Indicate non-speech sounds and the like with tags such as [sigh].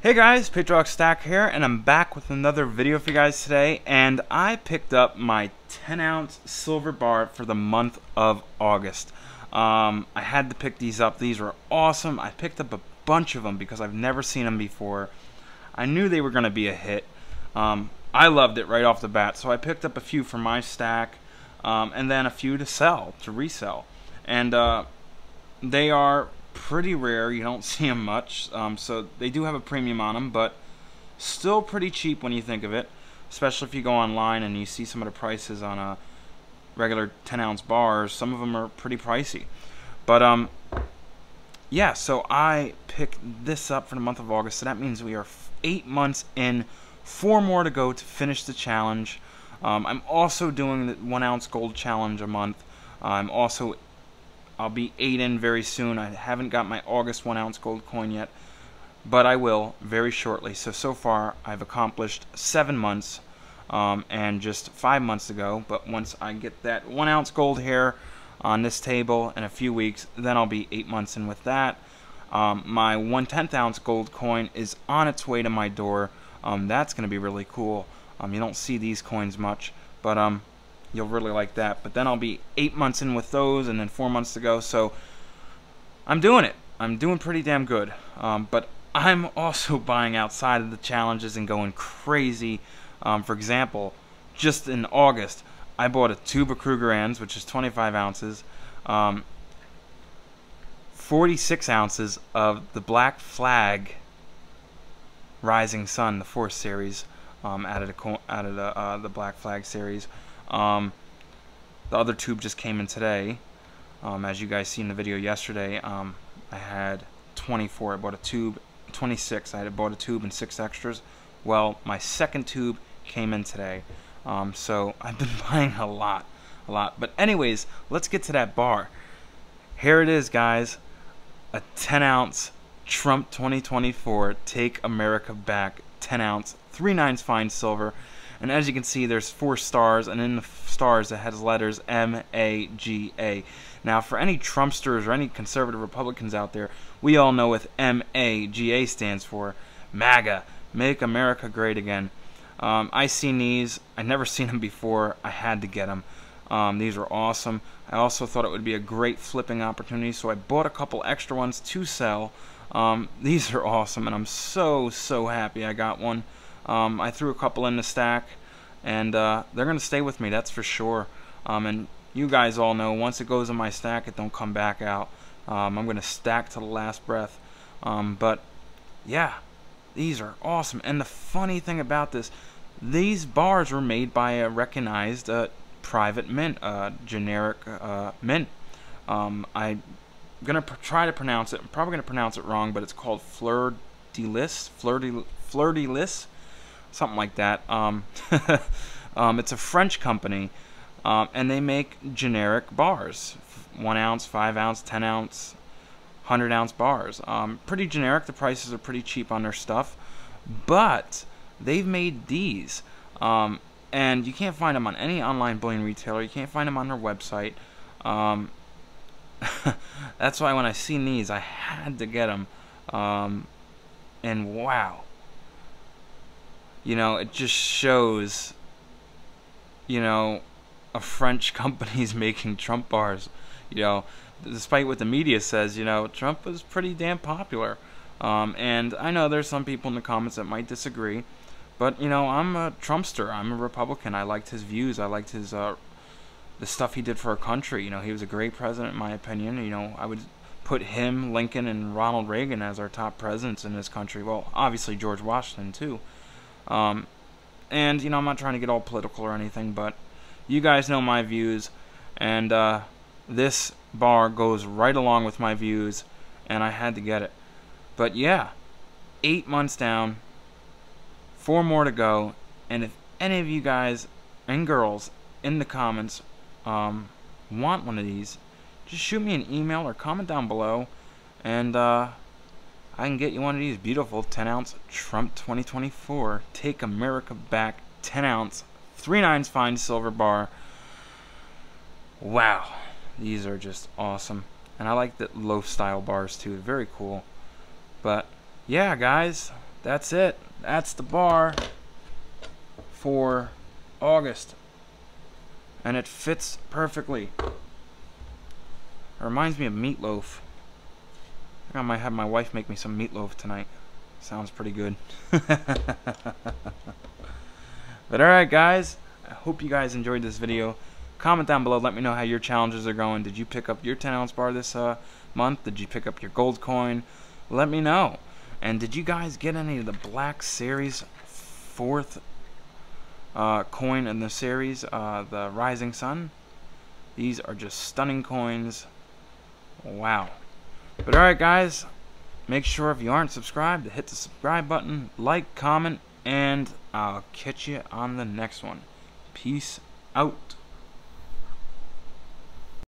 Hey guys, Patriotic Stacker here, and I'm back with another video for you guys today, and I picked up my 10 ounce silver bar for the month of August. Um, I had to pick these up, these were awesome, I picked up a bunch of them because I've never seen them before. I knew they were going to be a hit, um, I loved it right off the bat, so I picked up a few for my stack, um, and then a few to sell, to resell. And uh, they are pretty rare. You don't [laughs] see them much. Um, so they do have a premium on them, but still pretty cheap when you think of it. Especially if you go online and you see some of the prices on a regular 10 ounce bars. Some of them are pretty pricey. But um, yeah. So I picked this up for the month of August. So that means we are eight months in. Four more to go to finish the challenge. Um, I'm also doing the one ounce gold challenge a month. I'm also I'll be 8 in very soon. I haven't got my August 1 ounce gold coin yet, but I will very shortly. So, so far, I've accomplished 7 months um, and just 5 months ago. But once I get that 1 ounce gold here on this table in a few weeks, then I'll be 8 months in with that. Um, my 1 10th ounce gold coin is on its way to my door. Um, that's going to be really cool. Um, you don't see these coins much, but um, you'll really like that. But then I'll be eight months in with those, and then four months to go. So I'm doing it. I'm doing pretty damn good. Um, but I'm [laughs] also buying outside of the challenges and going crazy. Um, for example, just in August, I bought a tube of Krugerrands, which is 25 ounces, um, 46 ounces of the Black Flag Rising Sun, the fourth series, um, out of the out of the, uh, the Black Flag series. Um, the other tube just came in today. Um, as you guys see in the video yesterday, um, I had 24. I bought a tube, 26. I had bought a tube and six extras. Well, my second tube came in today. Um, so [laughs] I've been buying a lot, a lot. But anyways, let's get to that bar. Here it is, guys. A 10 ounce Trump 2024 Take America Back 10 ounce, 3 nines fine silver. And as you can see, there's four stars, and in the stars it has letters M A G A. Now, for any Trumpsters or any conservative Republicans out there, we all know what M A G A stands for MAGA, Make America Great Again. Um, I seen these. I never [laughs] seen them before. I had to get them. Um, these were awesome. I also thought it would be a great flipping opportunity, so I bought a couple extra ones to sell. Um, [laughs] these are awesome, and I'm so, so happy I got one. Um, I threw a couple in the stack, and uh, they're going to stay with me, that's for sure. Um, and you guys all know, once it goes in my stack, it don't come back out. Um, I'm going to stack to the last breath. Um, but, yeah, these are awesome. And the funny thing about this, these bars were made by a recognized uh, private mint, uh, generic uh, mint. Um, I'm gonna try to pronounce it. I'm probably gonna pronounce it wrong, but it's called Fleur de Lis. Fleur de Fleur de Lis something like that. Um, [laughs] um, it's a French company, um, and they make generic bars, one ounce, five ounce, ten ounce, hundred ounce bars. Um, pretty generic. The prices are pretty cheap on their stuff, but they've made these, um, and you can't find them on any online bullion retailer. You can't find them on their website. Um, [laughs] that's why when I seen these, I had to get them. and wow, you know, it just shows, you know, a French [laughs] company's making Trump bars. You know, despite what the media says, you know, Trump was pretty damn popular. Um, and I know there's some people in the comments that might disagree, but you know, I'm a Trumpster. I'm a Republican. I liked his views. I liked his uh, the stuff he did for our country. You know, he was a great president, in my opinion. You know, I would put him, Lincoln, and Ronald Reagan as our top presidents in this country. Well, obviously George Washington too. Um, and, you know, I'm not trying to get all political or anything, but you guys know my views, and uh, this bar goes right along with my views, and I had to get it. But yeah, eight months down, four more to go, and if any of you guys and girls in the comments um, want one of these, just shoot me an email or comment down below, and uh, I can get you one of these beautiful 10 ounce Trump 2024 Take America Back 10 ounce 3 nines fine silver bar. Wow, these are just awesome. And I like the loaf style bars too, very cool. But yeah, guys, that's it. That's the bar for August. And it fits perfectly. It reminds me of meatloaf. I might have my wife make me some meatloaf tonight. Sounds pretty good. [laughs] but alright guys, I hope you guys enjoyed this video. Comment down below, let me know how your challenges are going. Did you pick up your 10 ounce bar this uh, month? Did you pick up your gold coin? Let me know. And did you guys get any of the Black Series fourth uh, coin in the series, uh, the Rising Sun? These are just stunning coins. Wow. But alright guys, make sure if you aren't subscribed to hit the subscribe button, like, comment, and I'll catch you on the next one. Peace out.